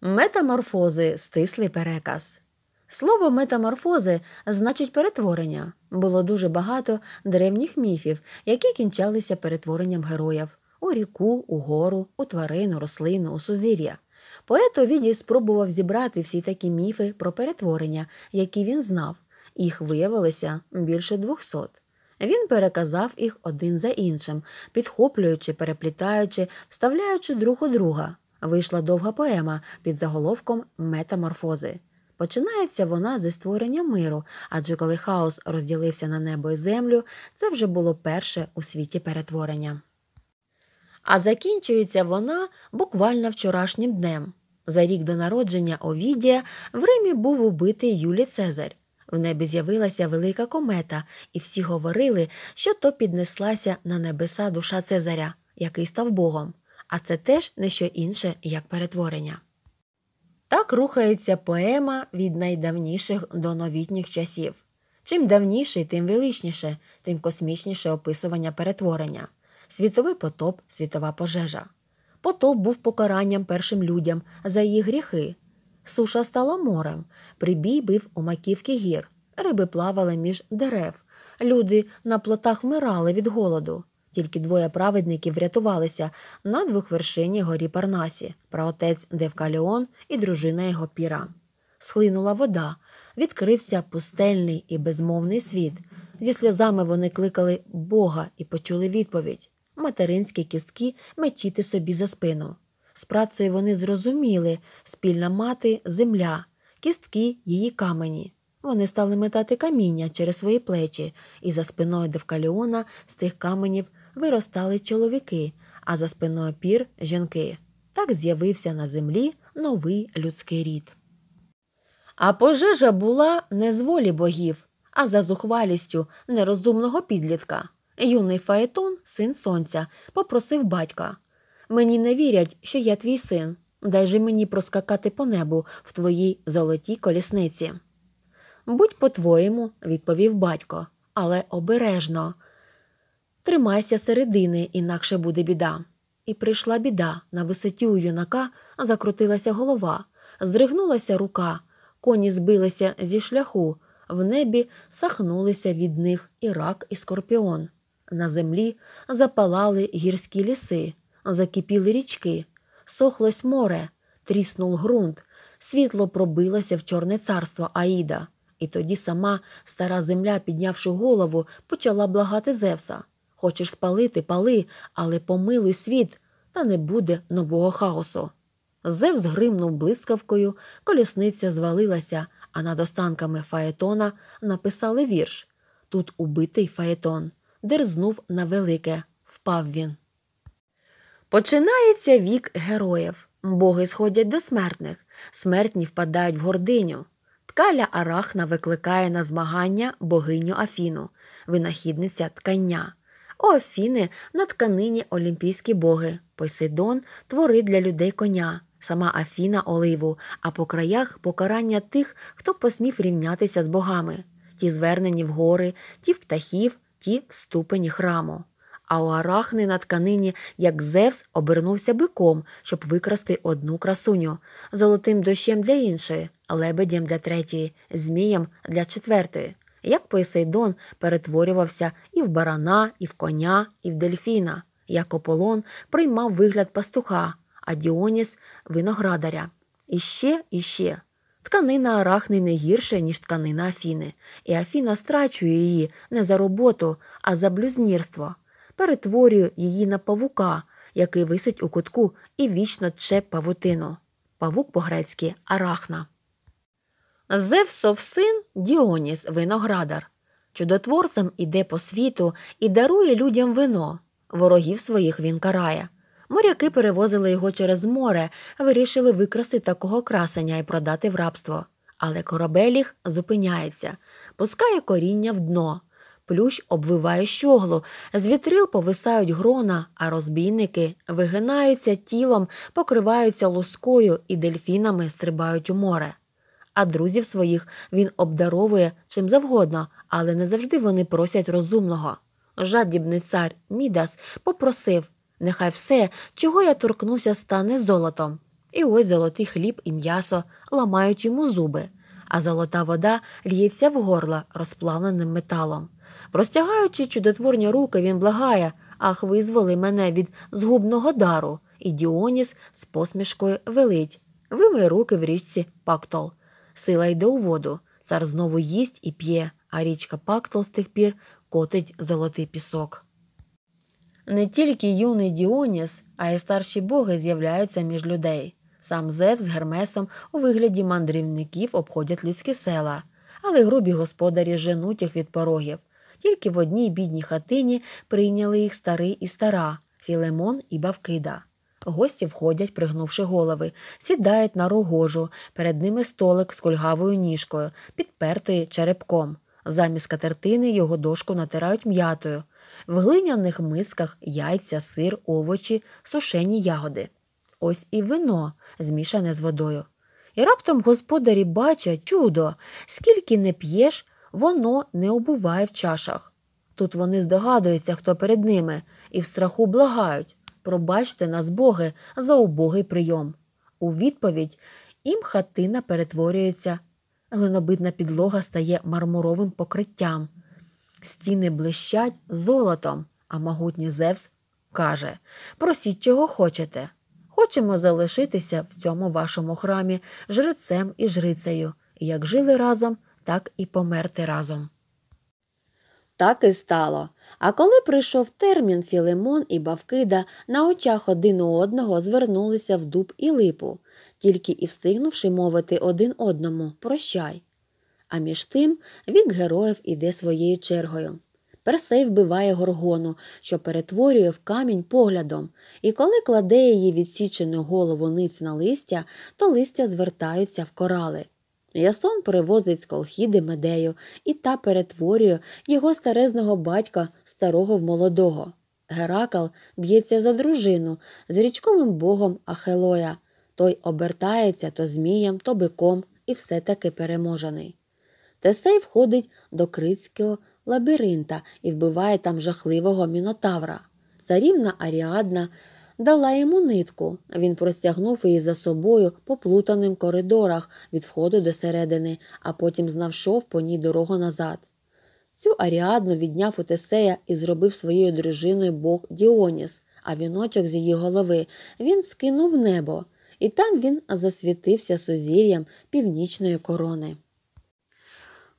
Метаморфози стислий переказ. Слово метаморфози значить перетворення. Було дуже багато древніх міфів, які кінчалися перетворенням героїв у ріку, у гору, у тварину, рослину, у сузір'я. Поет Овідій спробував зібрати всі такі міфи про перетворення, які він знав. Їх виявилося більше двохсот. Він переказав їх один за іншим, підхоплюючи, переплітаючи, вставляючи друг у друга. Вийшла довга поема під заголовком Метаморфози. Починається вона зі створення миру, адже коли хаос розділився на небо і землю, це вже було перше у світі перетворення. А закінчується вона буквально вчорашнім днем. За рік до народження Овідія в Римі був убитий Юлій Цезарь. В небі з'явилася велика комета, і всі говорили, що то піднеслася на небеса душа Цезаря, який став Богом, а це теж не що інше, як перетворення. Так рухається поема від найдавніших до новітніх часів. Чим давніший, тим величніше, тим космічніше описування перетворення, світовий потоп, світова пожежа. Потоп був покаранням першим людям за її гріхи. Суша стала морем, прибій бив у маківки гір, риби плавали між дерев, люди на плотах вмирали від голоду. Тільки двоє праведників врятувалися на двохвершині горі Парнасі, праотець Девкаліон і дружина його піра. Схлинула вода, відкрився пустельний і безмовний світ. Зі сльозами вони кликали Бога і почули відповідь материнські кістки мечіти собі за спину. З працею вони зрозуміли спільна мати земля, кістки її камені. Вони стали метати каміння через свої плечі, і за спиною Девкаліона з цих каменів виростали чоловіки, а за спиною пір жінки. Так з'явився на землі новий людський рід. А пожежа була не з волі богів, а за зухвалістю нерозумного підлітка. Юний Фаетон, син сонця, попросив батька Мені не вірять, що я твій син. Дай же мені проскакати по небу в твоїй золотій колісниці. Будь по-твоєму, відповів батько, але обережно. Тримайся середини, інакше буде біда. І прийшла біда. На висоті у юнака закрутилася голова, здригнулася рука, коні збилися зі шляху, в небі сахнулися від них і рак, і скорпіон. На землі запалали гірські ліси, закипіли річки, сохлось море, тріснув ґрунт, світло пробилося в чорне царство Аїда. І тоді сама стара земля, піднявши голову, почала благати Зевса. Хочеш спалити, пали, але помилуй світ, та не буде нового хаосу. Зевс гримнув блискавкою, колісниця звалилася, а над останками Фаетона написали вірш Тут убитий Фаетон, дерзнув на велике, впав він. Починається вік героїв. Боги сходять до смертних, смертні впадають в гординю. Ткаля Арахна викликає на змагання богиню Афіну, винахідниця ткання. У Афіни на тканині олімпійські боги. Посейдон творить для людей коня, сама Афіна оливу, а по краях покарання тих, хто посмів рівнятися з богами, ті звернені в гори, ті в птахів, ті в ступені храму. А у Арахни на тканині, як Зевс, обернувся биком, щоб викрасти одну красуню, золотим дощем для іншої, лебедям для третьої, змієм для четвертої. Як Посейдон перетворювався і в барана, і в коня, і в дельфіна, як Ополон приймав вигляд пастуха, а Діоніс виноградаря. І ще, і ще. Тканина Арахни не гірше, ніж тканина Афіни, і Афіна страчує її не за роботу, а за блюзнірство перетворює її на павука, який висить у кутку і вічно тче павутину. Павук по-грецьки арахна. Зевсов син Діоніс виноградар. Чудотворцем іде по світу і дарує людям вино. Ворогів своїх він карає. Моряки перевозили його через море, вирішили викрасти такого красення і продати в рабство. Але корабель їх зупиняється, пускає коріння в дно. Плющ обвиває щоглу, з вітрил повисають грона, а розбійники вигинаються тілом, покриваються лоскою і дельфінами стрибають у море. А друзів своїх він обдаровує чим завгодно, але не завжди вони просять розумного. Жадібний цар Мідас попросив нехай все, чого я торкнуся, стане золотом. І ось золотий хліб і м'ясо ламають йому зуби, а золота вода л'ється в горло розплавленим металом. Простягаючи чудотворні руки, він благає Ах, визволи мене від згубного дару. І Діоніс з посмішкою велить Вимий руки в річці Пактол. Сила йде у воду. Цар знову їсть і п'є, а річка Пактол з тих пір котить золотий пісок. Не тільки юний Діоніс, а й старші боги з'являються між людей. Сам Зев з Гермесом у вигляді мандрівників обходять людські села, але грубі господарі женуть їх від порогів. Тільки в одній бідній хатині прийняли їх старий і стара Філемон і Бавкида. Гості входять, пригнувши голови, сідають на рогожу, перед ними столик з кульгавою ніжкою, підпертої черепком. Замість катертини його дошку натирають м'ятою. В глиняних мисках яйця, сир, овочі, сушені ягоди. Ось і вино, змішане з водою. І раптом господарі бачать чудо, скільки не п'єш, воно не обуває в чашах. Тут вони здогадуються, хто перед ними, і в страху благають пробачте нас, боги, за убогий прийом. У відповідь їм хатина перетворюється, глинобитна підлога стає мармуровим покриттям. Стіни блищать золотом, а могутній Зевс каже Просіть, чого хочете. Хочемо залишитися в цьому вашому храмі жрецем і жрицею, як жили разом, так і померти разом. Так і стало. А коли прийшов термін, Філемон і Бавкида на очах один у одного звернулися в дуб і липу, тільки і встигнувши мовити один одному прощай. А між тим вік героїв іде своєю чергою. Персей вбиває горгону, що перетворює в камінь поглядом, і коли кладе її відсічену голову ниць на листя, то листя звертаються в корали. Ясон перевозить з колхіди медею, і та перетворює його старезного батька старого в молодого. Геракл б'ється за дружину з річковим богом Ахелоя. Той обертається то змієм, то биком і все таки переможений. Тесей входить до критського лабіринта і вбиває там жахливого мінотавра. Царівна Аріадна дала йому нитку. Він простягнув її за собою по плутаним коридорах від входу до середини, а потім знавшов по ній дорогу назад. Цю Аріадну відняв у Тесея і зробив своєю дружиною бог Діоніс, а віночок з її голови він скинув небо, і там він засвітився сузір'ям північної корони.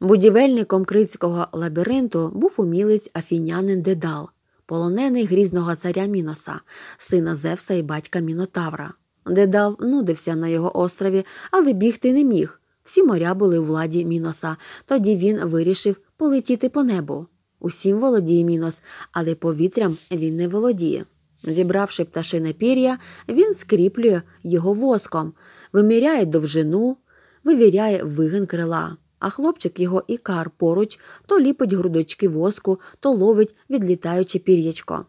Будівельником критського лабіринту був умілець афінянин Дедал, полонений грізного царя Міноса, сина Зевса і батька Мінотавра. Дедал нудився на його острові, але бігти не міг. Всі моря були у владі Міноса, тоді він вирішив полетіти по небу. Усім володіє Мінос, але повітрям він не володіє. Зібравши пташине пір'я, він скріплює його воском, виміряє довжину, вивіряє вигин крила а хлопчик його ікар поруч то ліпить грудочки воску, то ловить відлітаюче пір'ячко.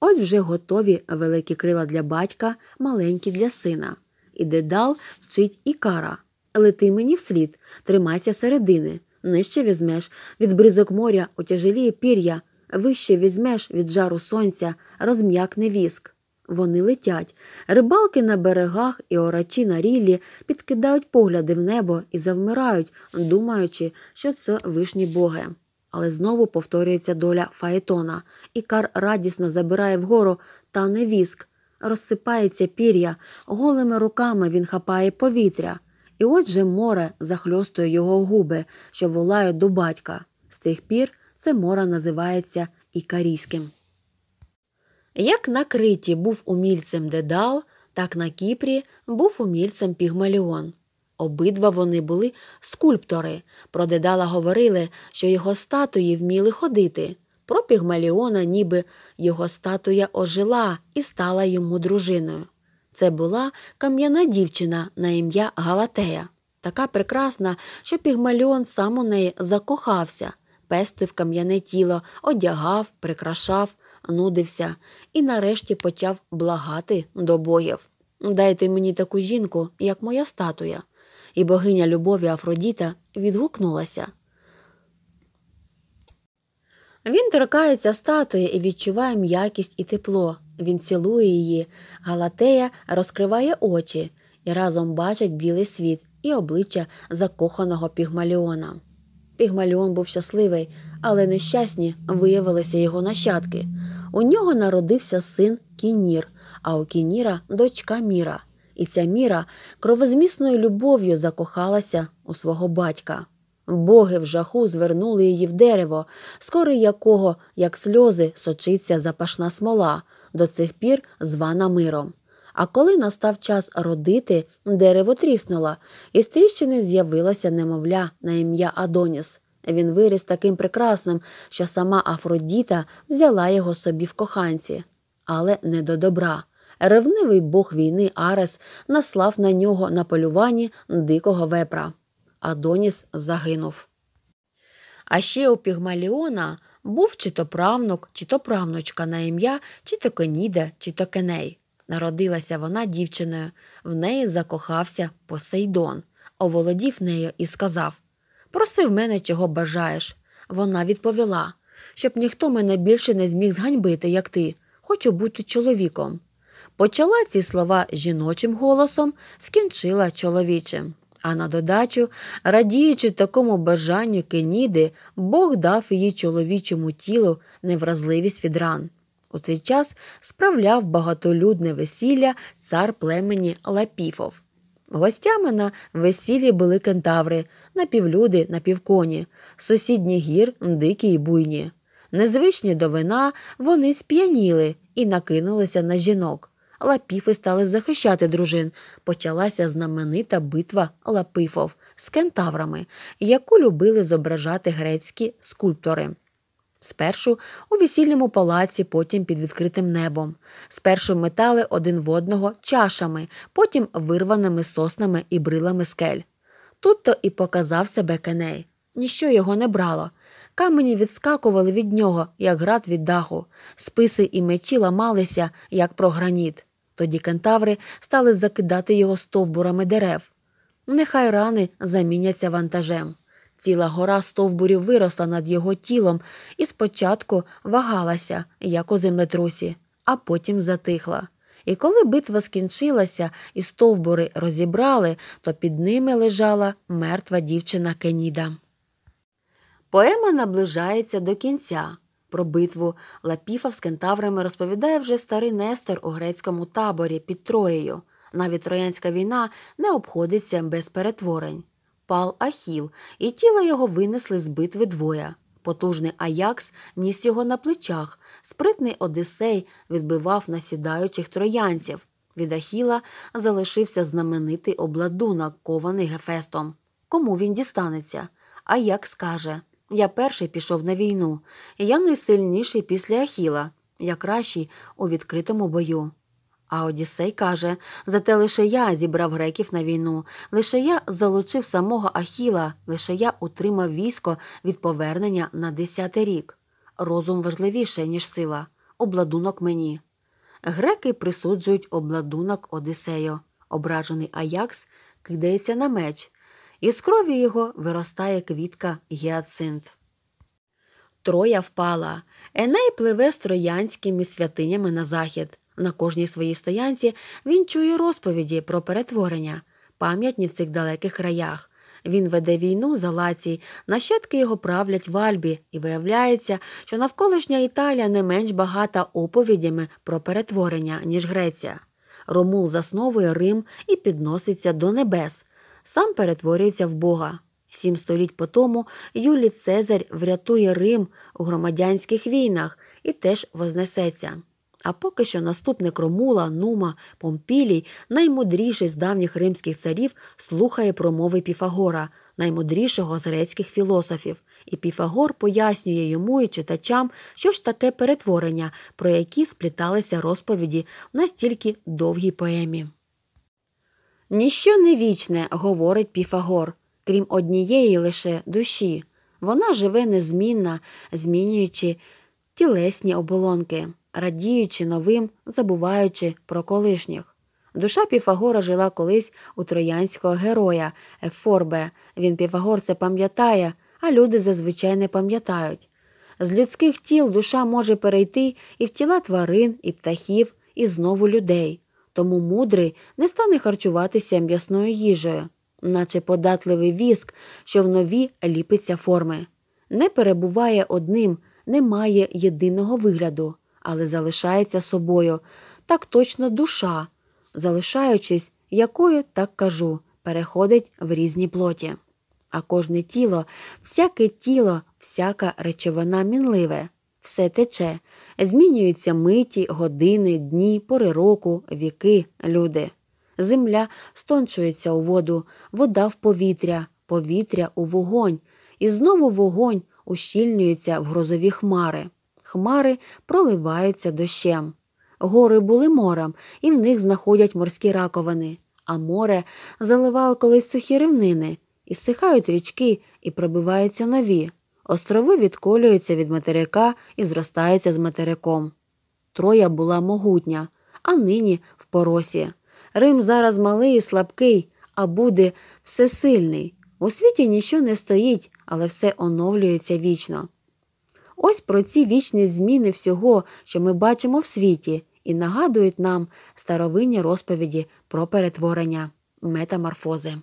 Ось вже готові великі крила для батька, маленькі для сина. І дедал вчить ікара. Лети мені вслід, тримайся середини, нижче візьмеш, від бризок моря отяжеліє пір'я, вище візьмеш від жару сонця, розм'якне віск. Вони летять. Рибалки на берегах і орачі на ріллі підкидають погляди в небо і завмирають, думаючи, що це вишні боги. Але знову повторюється доля Фаетона. Ікар радісно забирає вгору, та не віск. Розсипається пір'я, голими руками він хапає повітря. І от же море захльостує його губи, що волають до батька. З тих пір це море називається Ікарійським. Як на Криті був умільцем Дедал, так на Кіпрі був умільцем Пігмаліон. Обидва вони були скульптори. Про Дедала говорили, що його статуї вміли ходити. Про Пігмаліона, ніби його статуя ожила і стала йому дружиною. Це була кам'яна дівчина на ім'я Галатея, така прекрасна, що Пігмаліон сам у неї закохався, пестив кам'яне тіло, одягав, прикрашав, нудився і нарешті почав благати до боїв. Дайте мені таку жінку, як моя статуя. І богиня любові Афродіта відгукнулася. Він торкається статуї і відчуває м'якість і тепло. Він цілує її, Галатея розкриває очі, і разом бачать білий світ і обличчя закоханого Пігмаліона. Пігмаліон був щасливий, але нещасні виявилися його нащадки. У нього народився син Кінір, а у Кініра дочка Міра. І ця міра кровозмісною любов'ю закохалася у свого батька. Боги в жаху звернули її в дерево, скори якого, як сльози, сочиться запашна смола, до цих пір звана миром. А коли настав час родити, дерево тріснуло, і з тріщини з'явилося немовля на ім'я Адоніс. Він виріс таким прекрасним, що сама Афродіта взяла його собі в коханці, але не до добра. Ревнивий бог війни Арес наслав на нього на полюванні дикого вепра. Адоніс загинув. А ще у Пігмаліона був чи то правнук, чи то правнучка на ім'я, чи то Кеніда, чи то Кеней. Народилася вона дівчиною, в неї закохався Посейдон, оволодів нею і сказав Проси в мене, чого бажаєш. Вона відповіла, щоб ніхто мене більше не зміг зганьбити, як ти. Хочу бути чоловіком. Почала ці слова жіночим голосом, скінчила чоловічим. А на додачу, радіючи такому бажанню Кеніди, Бог дав її чоловічому тілу невразливість від ран. У цей час справляв багатолюдне весілля цар племені Лапіфов. Гостями на весіллі були кентаври, напівлюди, напівконі, сусідні гір, дикі й буйні. Незвичні до вина вони сп'яніли і накинулися на жінок. Лапіфи стали захищати дружин. Почалася знаменита битва Лапифов з кентаврами, яку любили зображати грецькі скульптори. Спершу у весільному палаці, потім під відкритим небом. Спершу метали один в одного чашами, потім вирваними соснами і брилами скель. Тут то і показав себе Кеней. Ніщо його не брало. Камені відскакували від нього, як град від даху, списи і мечі ламалися, як про граніт. Тоді кентаври стали закидати його стовбурами дерев. Нехай рани заміняться вантажем. Ціла гора стовбурів виросла над його тілом і спочатку вагалася, як у землетрусі, а потім затихла. І коли битва скінчилася і стовбури розібрали, то під ними лежала мертва дівчина Кеніда. Поема наближається до кінця. Про битву Лапіфа з кентаврами розповідає вже старий Нестор у грецькому таборі під Троєю. Навіть Троянська війна не обходиться без перетворень. Пал Ахіл, і тіло його винесли з битви двоє. Потужний Аякс ніс його на плечах, спритний Одисей відбивав насідаючих троянців. Від Ахіла залишився знаменитий обладунок, кований Гефестом. Кому він дістанеться? Аякс каже Я перший пішов на війну, я найсильніший після Ахіла, я кращий у відкритому бою. А Одіссей каже зате лише я зібрав греків на війну, лише я залучив самого Ахіла, лише я утримав військо від повернення на десятий рік. Розум важливіше, ніж сила, обладунок мені. Греки присуджують обладунок Одисею. Ображений Аякс кидається на меч, і з крові його виростає квітка гіацинт. Троя впала. Еней пливе з троянськими святинями на захід. На кожній своїй стоянці він чує розповіді про перетворення, пам'ятні в цих далеких краях. Він веде війну за Лацій, нащадки його правлять в Альбі, і виявляється, що навколишня Італія не менш багата оповідями про перетворення, ніж Греція. Ромул засновує Рим і підноситься до небес, сам перетворюється в Бога. Сім століть по тому Юлій Цезарь врятує Рим у громадянських війнах і теж вознесеться. А поки що наступник Ромула, Нума, Помпілій, наймудріший з давніх римських царів, слухає промови Піфагора, наймудрішого з грецьких філософів, і Піфагор пояснює йому і читачам, що ж таке перетворення, про які спліталися розповіді в настільки довгій поемі. Ніщо не вічне, говорить Піфагор, крім однієї лише душі. Вона живе незмінна, змінюючи тілесні оболонки радіючи новим, забуваючи про колишніх. Душа Піфагора жила колись у троянського героя Ефорбе. Він Піфагор це пам'ятає, а люди зазвичай не пам'ятають. З людських тіл душа може перейти і в тіла тварин, і птахів, і знову людей. Тому мудрий не стане харчуватися м'ясною їжею, наче податливий віск, що в нові ліпиться форми. Не перебуває одним, не має єдиного вигляду, але залишається собою, так точно душа, залишаючись якою, так кажу, переходить в різні плоті. А кожне тіло, всяке тіло, всяка речовина мінливе, все тече, змінюються миті, години, дні, пори року, віки, люди. Земля стончується у воду, вода в повітря, повітря у вогонь, і знову вогонь ущільнюється в грозові хмари. Хмари проливаються дощем. Гори були морем, і в них знаходять морські раковини, а море заливало колись сухі рівнини, і стихають річки, і пробиваються нові. Острови відколюються від материка і зростаються з материком. Троя була могутня, а нині в поросі. Рим зараз малий і слабкий, а буде всесильний. У світі нічого не стоїть, але все оновлюється вічно. Ось про ці вічні зміни всього, що ми бачимо в світі, і нагадують нам старовинні розповіді про перетворення метаморфози.